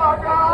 Oh, God.